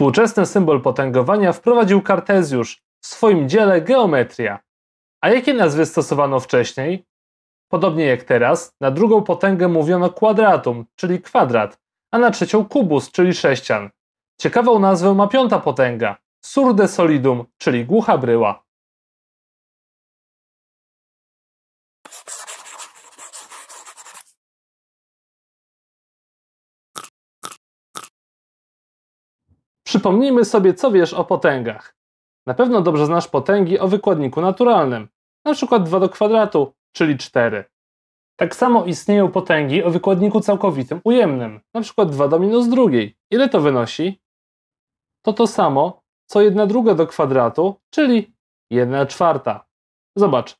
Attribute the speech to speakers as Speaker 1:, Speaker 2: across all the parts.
Speaker 1: Współczesny symbol potęgowania wprowadził Kartezjusz w swoim dziele Geometria. A jakie nazwy stosowano wcześniej? Podobnie jak teraz, na drugą potęgę mówiono kwadratum, czyli kwadrat, a na trzecią kubus, czyli sześcian. Ciekawą nazwę ma piąta potęga, surde solidum, czyli głucha bryła. Przypomnijmy sobie, co wiesz o potęgach. Na pewno dobrze znasz potęgi o wykładniku naturalnym, na przykład 2 do kwadratu, czyli 4. Tak samo istnieją potęgi o wykładniku całkowitym ujemnym, przykład 2 do minus drugiej. Ile to wynosi? To to samo, co 1 druga do kwadratu, czyli 1 czwarta. Zobacz.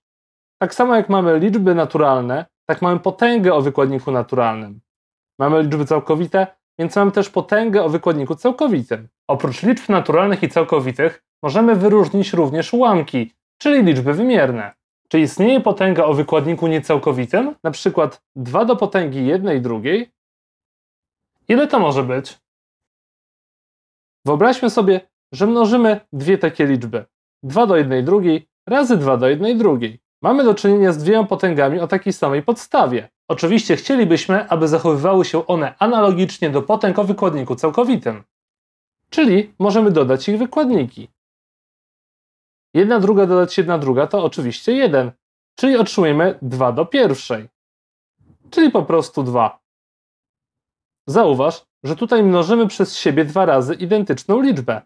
Speaker 1: Tak samo jak mamy liczby naturalne, tak mamy potęgę o wykładniku naturalnym. Mamy liczby całkowite, więc mamy też potęgę o wykładniku całkowitym. Oprócz liczb naturalnych i całkowitych możemy wyróżnić również ułamki, czyli liczby wymierne. Czy istnieje potęga o wykładniku niecałkowitym, na przykład 2 do potęgi jednej drugiej? Ile to może być? Wyobraźmy sobie, że mnożymy dwie takie liczby. 2 do jednej drugiej razy 2 do jednej drugiej. Mamy do czynienia z dwiema potęgami o takiej samej podstawie. Oczywiście chcielibyśmy, aby zachowywały się one analogicznie do potęg o wykładniku całkowitym. Czyli możemy dodać ich wykładniki. Jedna druga dodać jedna druga to oczywiście 1, czyli otrzymujemy 2 do pierwszej, czyli po prostu 2. Zauważ, że tutaj mnożymy przez siebie dwa razy identyczną liczbę.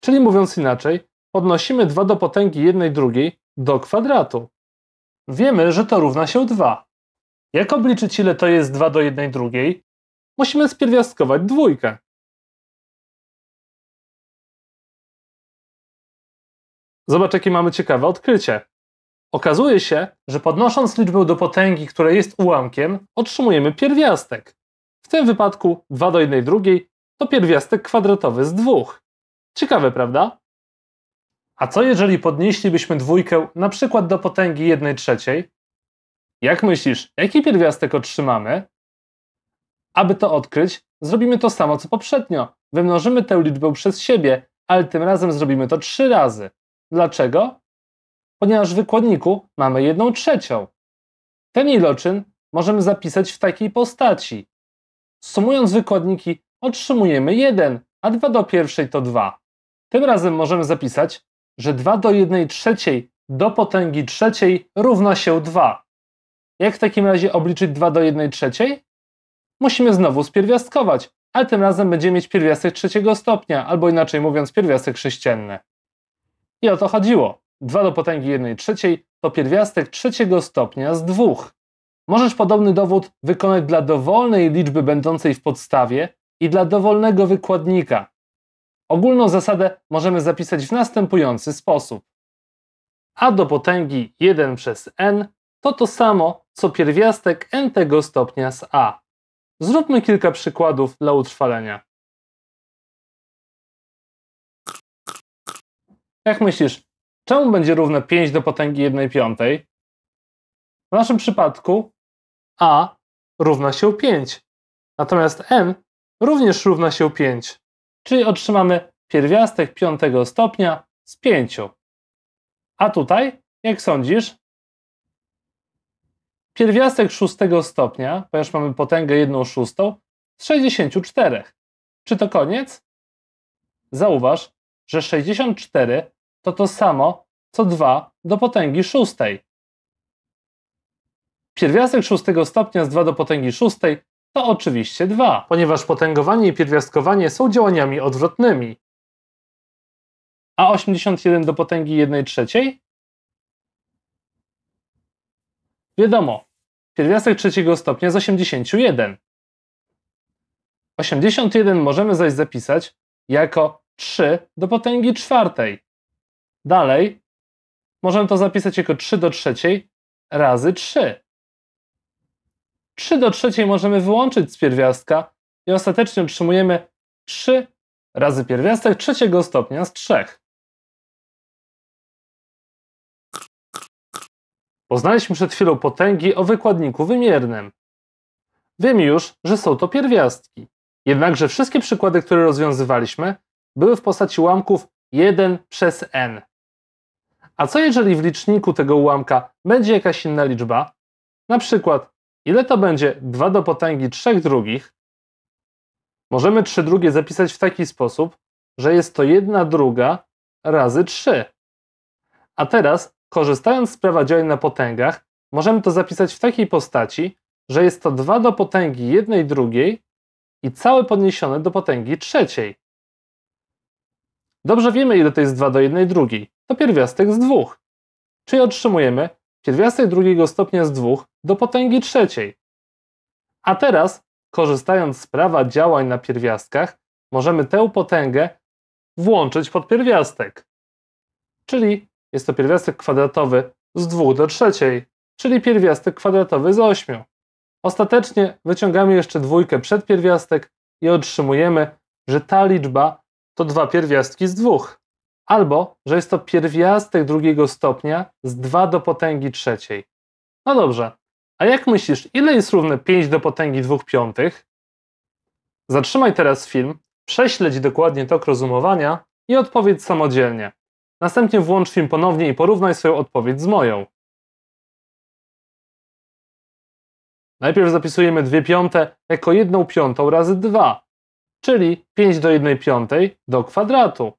Speaker 1: Czyli mówiąc inaczej, podnosimy 2 do potęgi jednej drugiej do kwadratu. Wiemy, że to równa się 2. Jak obliczyć ile to jest 2 do jednej drugiej? Musimy spierwiastkować dwójkę. Zobacz, jakie mamy ciekawe odkrycie. Okazuje się, że podnosząc liczbę do potęgi, która jest ułamkiem, otrzymujemy pierwiastek. W tym wypadku 2 do 1 drugiej to pierwiastek kwadratowy z 2. Ciekawe, prawda? A co jeżeli podnieślibyśmy dwójkę na przykład do potęgi 1 trzeciej? Jak myślisz, jaki pierwiastek otrzymamy? Aby to odkryć, zrobimy to samo co poprzednio. Wymnożymy tę liczbę przez siebie, ale tym razem zrobimy to trzy razy. Dlaczego? Ponieważ w wykładniku mamy jedną trzecią. Ten iloczyn możemy zapisać w takiej postaci. Sumując wykładniki otrzymujemy 1, a 2 do pierwszej to 2. Tym razem możemy zapisać, że 2 do 1 trzeciej do potęgi trzeciej równa się 2. Jak w takim razie obliczyć 2 do 1 trzeciej? Musimy znowu spierwiastkować, ale tym razem będziemy mieć pierwiastek trzeciego stopnia, albo inaczej mówiąc pierwiastek sześcienny. I o to chodziło. 2 do potęgi 1 trzeciej to pierwiastek trzeciego stopnia z dwóch. Możesz podobny dowód wykonać dla dowolnej liczby będącej w podstawie i dla dowolnego wykładnika. Ogólną zasadę możemy zapisać w następujący sposób. a do potęgi 1 przez n to to samo, co pierwiastek n tego stopnia z a. Zróbmy kilka przykładów dla utrwalenia. Jak myślisz, czemu będzie równe 5 do potęgi 1 piątej? W naszym przypadku a równa się 5, natomiast n również równa się 5, czyli otrzymamy pierwiastek piątego stopnia z 5. A tutaj, jak sądzisz, pierwiastek szóstego stopnia, ponieważ mamy potęgę 1 szóstą, z 64. Czy to koniec? Zauważ, że 64 to to samo, co 2 do potęgi szóstej. Pierwiastek szóstego stopnia z 2 do potęgi szóstej to oczywiście 2, ponieważ potęgowanie i pierwiastkowanie są działaniami odwrotnymi. A 81 do potęgi 1 trzeciej? Wiadomo, pierwiastek trzeciego stopnia z 81. 81 możemy zaś zapisać jako 3 do potęgi czwartej. Dalej możemy to zapisać jako 3 do trzeciej razy 3. 3 do trzeciej możemy wyłączyć z pierwiastka i ostatecznie otrzymujemy 3 razy pierwiastek trzeciego stopnia z 3. Poznaliśmy przed chwilą potęgi o wykładniku wymiernym. Wiemy już, że są to pierwiastki. Jednakże wszystkie przykłady, które rozwiązywaliśmy, były w postaci ułamków 1 przez n. A co jeżeli w liczniku tego ułamka będzie jakaś inna liczba? Na przykład, ile to będzie 2 do potęgi 3 drugich? Możemy 3 drugie zapisać w taki sposób, że jest to 1 druga razy 3. A teraz, korzystając z prawa działań na potęgach, możemy to zapisać w takiej postaci, że jest to 2 do potęgi 1 drugiej i całe podniesione do potęgi trzeciej. Dobrze wiemy, ile to jest 2 do 1 drugiej. To pierwiastek z 2. Czyli otrzymujemy pierwiastek drugiego stopnia z 2 do potęgi trzeciej. A teraz, korzystając z prawa działań na pierwiastkach, możemy tę potęgę włączyć pod pierwiastek. Czyli jest to pierwiastek kwadratowy z 2 do trzeciej, czyli pierwiastek kwadratowy z 8. Ostatecznie wyciągamy jeszcze dwójkę przed pierwiastek i otrzymujemy, że ta liczba to dwa pierwiastki z dwóch. Albo, że jest to pierwiastek drugiego stopnia z 2 do potęgi trzeciej. No dobrze, a jak myślisz, ile jest równe 5 do potęgi 2 piątych? Zatrzymaj teraz film, prześledź dokładnie tok rozumowania i odpowiedz samodzielnie. Następnie włącz film ponownie i porównaj swoją odpowiedź z moją. Najpierw zapisujemy 2 piąte jako 1 piątą razy 2, czyli 5 do 1 piątej do kwadratu,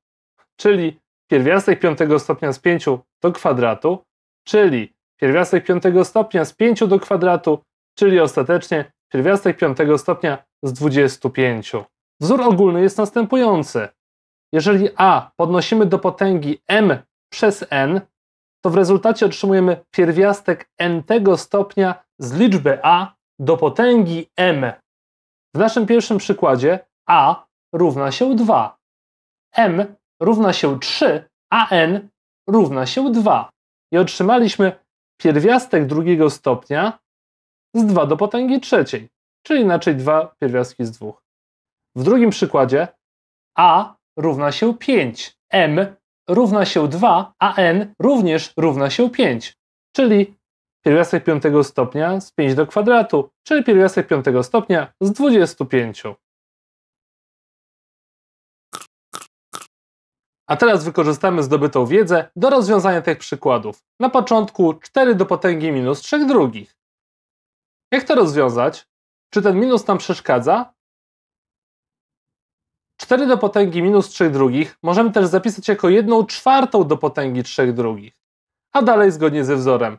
Speaker 1: czyli pierwiastek 5 stopnia z 5 do kwadratu, czyli pierwiastek 5 stopnia z 5 do kwadratu, czyli ostatecznie pierwiastek 5 stopnia z 25. Wzór ogólny jest następujący. Jeżeli a podnosimy do potęgi m przez n, to w rezultacie otrzymujemy pierwiastek n tego stopnia z liczby a do potęgi m. W naszym pierwszym przykładzie a równa się 2, m równa się 3, a n równa się 2. I otrzymaliśmy pierwiastek drugiego stopnia z 2 do potęgi trzeciej, czyli inaczej dwa pierwiastki z 2. W drugim przykładzie a równa się 5, m równa się 2, a n również równa się 5, czyli pierwiastek piątego stopnia z 5 do kwadratu, czyli pierwiastek piątego stopnia z 25. A teraz wykorzystamy zdobytą wiedzę do rozwiązania tych przykładów. Na początku 4 do potęgi minus 3 drugich. Jak to rozwiązać? Czy ten minus nam przeszkadza? 4 do potęgi minus 3 drugich możemy też zapisać jako 1 czwartą do potęgi 3 drugich. A dalej zgodnie ze wzorem.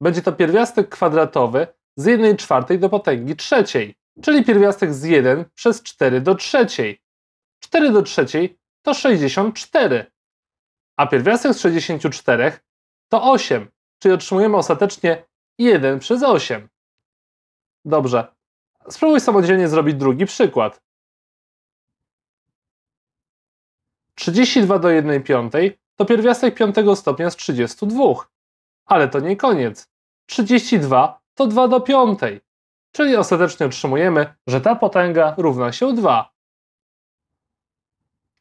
Speaker 1: Będzie to pierwiastek kwadratowy z 1 czwartej do potęgi trzeciej, czyli pierwiastek z 1 przez 4 do trzeciej. 4 do trzeciej to 64, a pierwiastek z 64 to 8, czyli otrzymujemy ostatecznie 1 przez 8. Dobrze. Spróbuj samodzielnie zrobić drugi przykład. 32 do 1 piątej to pierwiastek 5 stopnia z 32. Ale to nie koniec. 32 to 2 do 5, czyli ostatecznie otrzymujemy, że ta potęga równa się 2.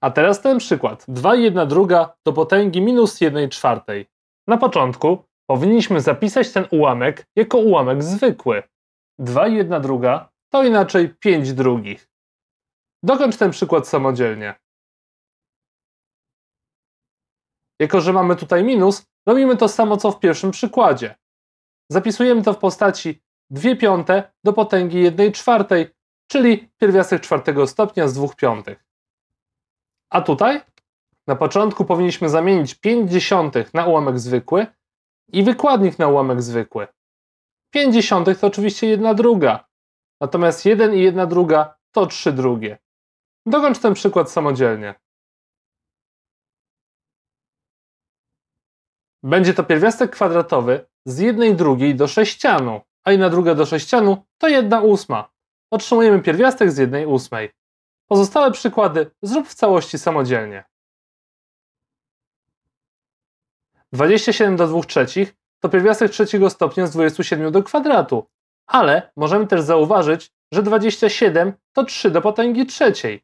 Speaker 1: A teraz ten przykład. 2 i 1 druga do potęgi minus 1 czwartej. Na początku powinniśmy zapisać ten ułamek jako ułamek zwykły. 2 i 1 druga to inaczej 5 drugich. Dokończ ten przykład samodzielnie. Jako, że mamy tutaj minus, robimy to samo co w pierwszym przykładzie. Zapisujemy to w postaci 2 piąte do potęgi 1 czwartej, czyli pierwiastek czwartego stopnia z 2 piątych. A tutaj na początku powinniśmy zamienić 5 dziesiątych na ułamek zwykły i wykładnik na ułamek zwykły. 5 dziesiątych to oczywiście jedna druga, natomiast 1 i 1 druga to 3 drugie. Dokończ ten przykład samodzielnie. Będzie to pierwiastek kwadratowy z jednej drugiej do sześcianu, a jedna druga do sześcianu to jedna ósma. Otrzymujemy pierwiastek z jednej ósmej. Pozostałe przykłady zrób w całości samodzielnie. 27 do 2 trzecich to pierwiastek trzeciego stopnia z 27 do kwadratu, ale możemy też zauważyć, że 27 to 3 do potęgi trzeciej,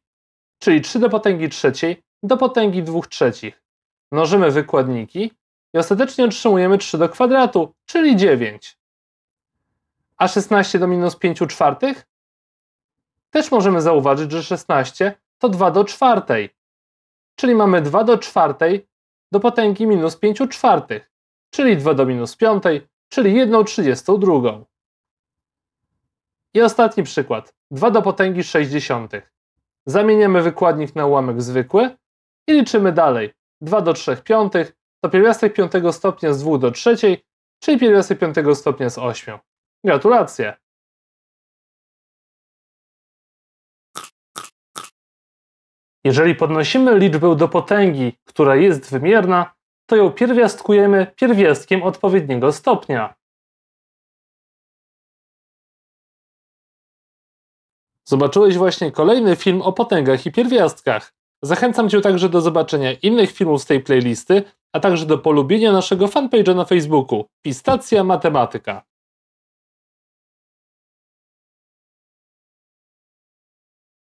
Speaker 1: czyli 3 do potęgi trzeciej do potęgi 2 trzecich. Mnożymy wykładniki i ostatecznie otrzymujemy 3 do kwadratu, czyli 9. A 16 do minus 5 czwartych? Też możemy zauważyć, że 16 to 2 do czwartej, czyli mamy 2 do czwartej do potęgi minus 5 czwartych, czyli 2 do minus 5, czyli 1 32. I ostatni przykład. 2 do potęgi 60. Zamieniamy wykładnik na ułamek zwykły i liczymy dalej. 2 do 3 piątych to pierwiastek 5 stopnia z 2 do 3, czyli pierwiastek 5 stopnia z 8. Gratulacje! Jeżeli podnosimy liczbę do potęgi, która jest wymierna, to ją pierwiastkujemy pierwiastkiem odpowiedniego stopnia. Zobaczyłeś właśnie kolejny film o potęgach i pierwiastkach. Zachęcam Cię także do zobaczenia innych filmów z tej playlisty, a także do polubienia naszego fanpage'a na Facebooku Pistacja Matematyka.